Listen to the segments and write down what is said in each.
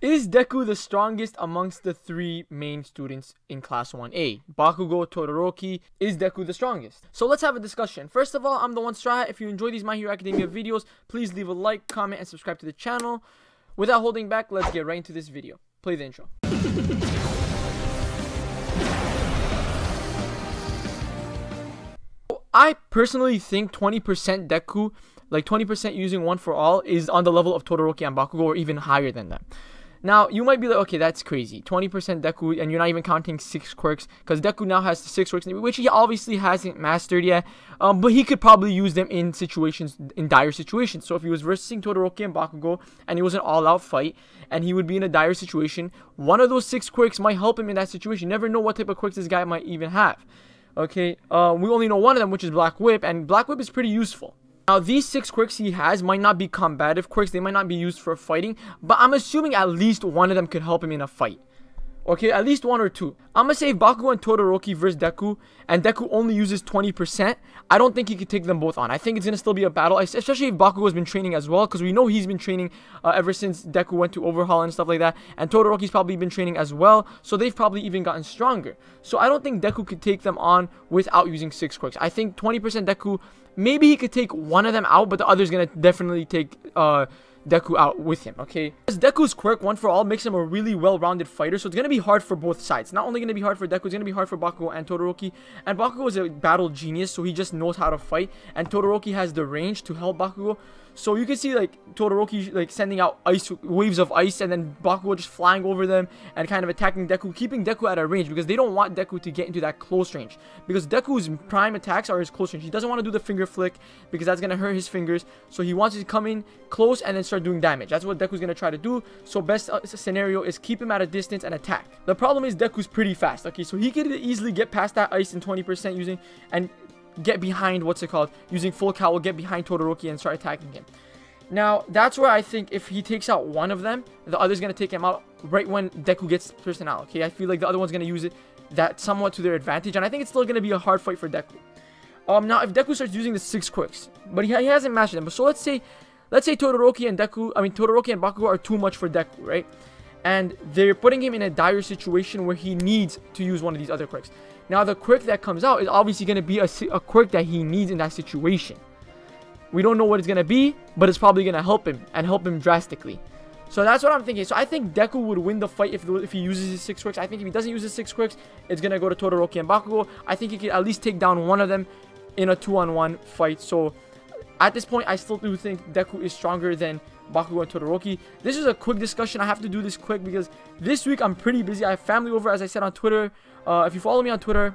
Is Deku the strongest amongst the three main students in Class 1A? Bakugo, Todoroki, is Deku the strongest? So let's have a discussion. First of all, I'm the one StrawHat. If you enjoy these My Hero Academia videos, please leave a like, comment, and subscribe to the channel. Without holding back, let's get right into this video. Play the intro. I personally think 20% Deku, like 20% using one for all, is on the level of Todoroki and Bakugo or even higher than that. Now, you might be like, okay, that's crazy. 20% Deku, and you're not even counting 6 quirks, because Deku now has 6 quirks, which he obviously hasn't mastered yet, um, but he could probably use them in situations, in dire situations. So if he was versing Todoroki and Bakugo, and it was an all-out fight, and he would be in a dire situation, one of those 6 quirks might help him in that situation. You never know what type of quirks this guy might even have. Okay, uh, we only know one of them, which is Black Whip, and Black Whip is pretty useful. Now, these six quirks he has might not be combative quirks. They might not be used for fighting. But I'm assuming at least one of them could help him in a fight. Okay, at least one or two. I'm gonna say if Bakugo and Todoroki versus Deku, and Deku only uses 20%, I don't think he could take them both on. I think it's gonna still be a battle, especially if Bakugo has been training as well, because we know he's been training uh, ever since Deku went to Overhaul and stuff like that, and Todoroki's probably been training as well, so they've probably even gotten stronger. So I don't think Deku could take them on without using 6 quirks. I think 20% Deku, maybe he could take one of them out, but the other's gonna definitely take... Uh, Deku out with him, okay? Because Deku's quirk, one for all, makes him a really well-rounded fighter, so it's going to be hard for both sides. Not only going to be hard for Deku, it's going to be hard for Bakugo and Todoroki. And Bakugo is a battle genius, so he just knows how to fight. And Todoroki has the range to help Bakugo. So you can see like Todoroki like sending out ice waves of ice and then Bakugo just flying over them and kind of attacking Deku, keeping Deku at a range because they don't want Deku to get into that close range. Because Deku's prime attacks are his close range. He doesn't want to do the finger flick because that's going to hurt his fingers. So he wants to come in close and then start doing damage. That's what Deku's going to try to do. So best uh, scenario is keep him at a distance and attack. The problem is Deku's pretty fast. Okay, so he could easily get past that ice in 20% using and get behind, what's it called, using full cowl, get behind Todoroki and start attacking him. Now, that's where I think if he takes out one of them, the other's going to take him out right when Deku gets personnel, okay? I feel like the other one's going to use it that somewhat to their advantage, and I think it's still going to be a hard fight for Deku. Um, now, if Deku starts using the six quirks, but he, he hasn't mastered them, so let's say, let's say Todoroki and Deku, I mean, Todoroki and Bakugo are too much for Deku, right? And they're putting him in a dire situation where he needs to use one of these other quirks. Now, the quirk that comes out is obviously going to be a, a quirk that he needs in that situation. We don't know what it's going to be, but it's probably going to help him and help him drastically. So that's what I'm thinking. So I think Deku would win the fight if, if he uses his 6 quirks. I think if he doesn't use his 6 quirks, it's going to go to Todoroki and Bakugo. I think he could at least take down one of them in a 2-on-1 fight. So at this point, I still do think Deku is stronger than Bakugo and Todoroki. This is a quick discussion. I have to do this quick because this week I'm pretty busy. I have family over, as I said on Twitter. Uh, if you follow me on Twitter,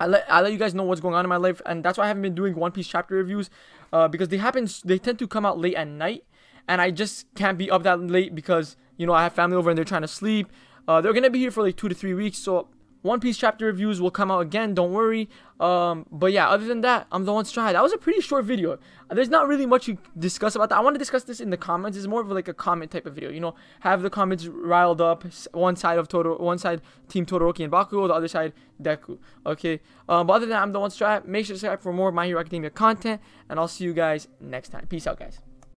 I let, I let you guys know what's going on in my life. And that's why I haven't been doing One Piece chapter reviews uh, because they happen they tend to come out late at night and I just can't be up that late because you know I have family over and they're trying to sleep. Uh, they're gonna be here for like two to three weeks, so one Piece chapter reviews will come out again, don't worry. Um, but yeah, other than that, I'm the one try. That was a pretty short video. There's not really much to discuss about that. I want to discuss this in the comments. It's more of like a comment type of video. You know, have the comments riled up. One side of Toro, one side Team Todoroki and Bakugo, the other side Deku. Okay. Um, but other than that, I'm the one try. Make sure to subscribe for more My Hero Academia content, and I'll see you guys next time. Peace out, guys.